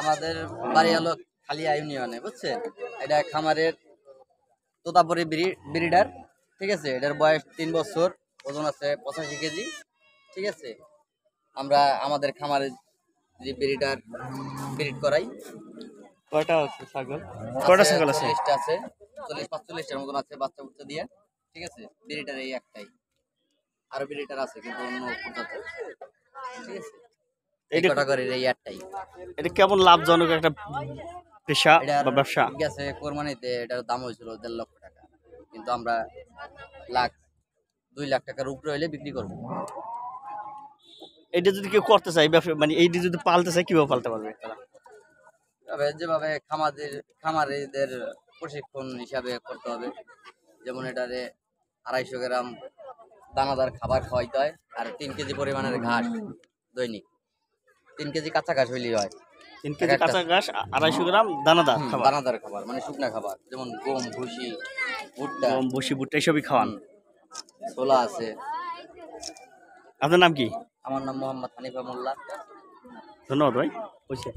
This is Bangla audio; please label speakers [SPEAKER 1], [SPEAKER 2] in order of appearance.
[SPEAKER 1] আমাদের বাড়ি হলো খালিয়া ইউনিয়নে বুঝছেন? এটা খামারের তোতাপুরি ব্রিডার ঠিক আছে? এটার বয়স তিন বছর ওজন আছে পঁচাশি কেজি ঠিক আছে? আমরা আমাদের খামারে যে ব্রিডার ব্রিড করাই।
[SPEAKER 2] কয়টা আছে ছাগল? কয়টা ছাগল আছে?
[SPEAKER 1] চল্লিশটা আছে। চল্লিশ পাঁচচল্লিশটার মতন আছে বাচ্চা বুচ্চা দিয়ে ঠিক আছে? ব্রিডার এই একটাই। আরও ব্রিডার আছে কিন্তু অন্য প্রজাতির ঠিক আছে?
[SPEAKER 2] এটা-
[SPEAKER 1] কটা করে এই একটাই
[SPEAKER 2] এটা কেমন লাভজনক একটা পেশা বা ব্যবসা?
[SPEAKER 1] গেছে কোরবানিতে এটার দাম হয়েছিল দেড় লক্ষ টাকা। কিন্তু আমরা লাখ দুই লাখ টাকার উপরে হইলে বিক্রি করব।
[SPEAKER 2] এটা যদি কেউ করতে চায় ব্যবসা মানে এইটা যদি পালতে চায় কীভাবে পালতে পারবে তারা?
[SPEAKER 1] তবে যেভাবে খামারদের খামারিদের প্রশিক্ষণ হিসাবে করতে হবে যেমন এটারে আড়াইশো গ্রাম দানাদার খাবার খাওয়াইতে হয় আর তিন কেজি পরিমাণের ঘাস দৈনিক। তিন কেজি কাঁচা ঘাস হইলেই হয়।
[SPEAKER 2] তিন কেজি কাঁচা ঘাস আড়াইশো গ্রাম দানাদার খাবার।
[SPEAKER 1] দানাদার খাবার মানে শুকনা খাবার যেমন গম ভুসি ভুট্টা।
[SPEAKER 2] গম ভুসি ভুট্টা এসবই খাওয়ান।
[SPEAKER 1] ছোলা আছে।
[SPEAKER 2] আপনার নাম কি?
[SPEAKER 1] আমার নাম মোহাম্মদ হানিফা মোল্লা।
[SPEAKER 2] ধন্যবাদ ভাই বুঝছে